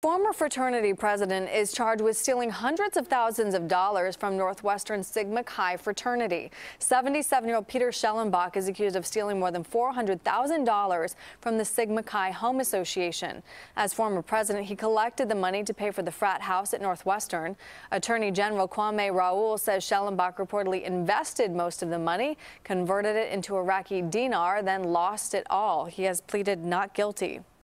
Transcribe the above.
Former fraternity president is charged with stealing hundreds of thousands of dollars from Northwestern Sigma Chi fraternity. 77-year-old Peter Schellenbach is accused of stealing more than $400,000 from the Sigma Chi Home Association. As former president, he collected the money to pay for the frat house at Northwestern. Attorney General Kwame Raoul says Schellenbach reportedly invested most of the money, converted it into Iraqi dinar, then lost it all. He has pleaded not guilty.